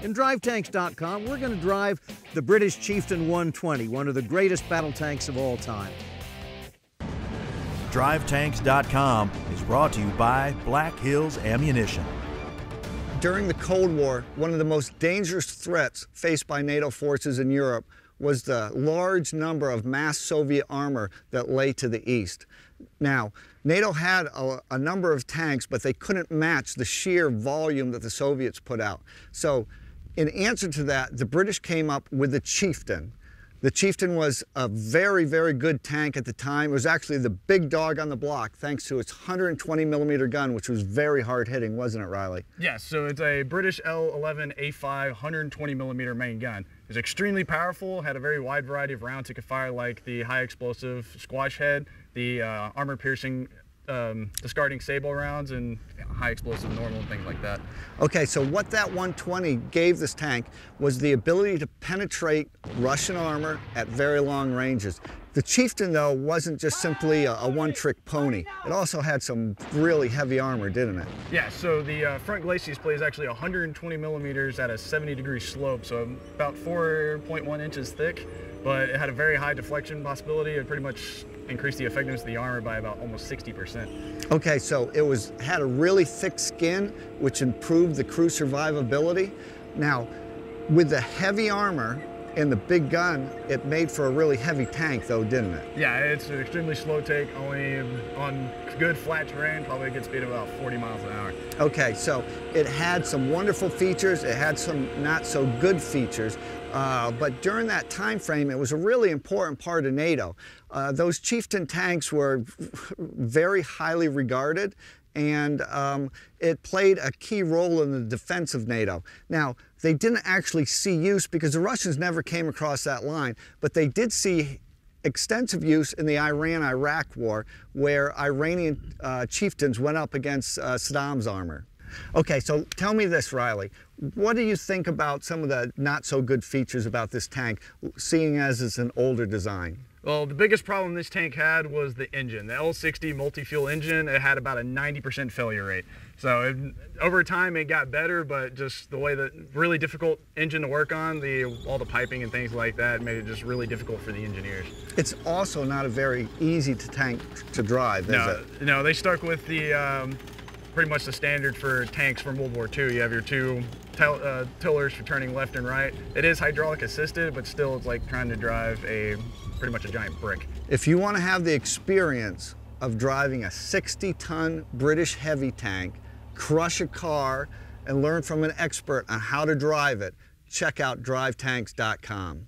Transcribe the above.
In DriveTanks.com, we're going to drive the British Chieftain 120, one of the greatest battle tanks of all time. DriveTanks.com is brought to you by Black Hills Ammunition. During the Cold War, one of the most dangerous threats faced by NATO forces in Europe was the large number of mass Soviet armor that lay to the east. Now, NATO had a, a, number of tanks, but they couldn't match the sheer volume that the Soviets put out. So, in answer to that, the British came up with the Chieftain. The Chieftain was a very, very good tank at the time. It was actually the big dog on the block thanks to its 120 millimeter gun, which was very hard hitting, wasn't it, Riley? Yes, so it's a British L11A5 120 millimeter main gun. It's extremely powerful, had a very wide variety of rounds it could fire like the high explosive squash head, the uh, armor piercing um, discarding sabot rounds and high explosive normal and things like that. Okay, so what that 120 gave this tank was the ability to penetrate Russian armor at very long ranges. The Chieftain, though, wasn't just simply a, a one-trick pony. It also had some really heavy armor, didn't it? Yeah, so the uh, front glacis plate is actually 120 millimeters at a 70 degree slope, so about 4.1 inches thick, but it had a very high deflection possibility. It pretty much increased the effectiveness of the armor by about almost 60%. Okay, so it was had a really thick skin, which improved the crew survivability. Now, with the heavy armor, and the big gun, it made for a really heavy tank though, didn't it? Yeah, it's an extremely slow take, only on good flat terrain, probably a good speed of about 40 miles an hour. Okay, so it had some wonderful features, it had some not so good features, uh, but during that time frame, it was a really important part of NATO. Uh, those Chieftain tanks were very highly regarded and um, it played a key role in the defense of NATO. Now, they didn't actually see use because the Russians never came across that line, but they did see extensive use in the Iran-Iraq war where Iranian uh, chieftains went up against uh, Saddam's armor. Okay, so tell me this, Riley. What do you think about some of the not so good features about this tank, seeing as it's an older design? Well, the biggest problem this tank had was the engine. The L60 multi-fuel engine, it had about a 90% failure rate. So it, over time it got better, but just the way that really difficult engine to work on, the all the piping and things like that made it just really difficult for the engineers. It's also not a very easy to tank to drive, no, it? No, they stuck with the um, pretty much the standard for tanks from World War II. You have your two uh, tillers for turning left and right. It is hydraulic assisted, but still it's like trying to drive a pretty much a giant brick. If you want to have the experience of driving a 60 ton British heavy tank, crush a car, and learn from an expert on how to drive it, check out drivetanks.com.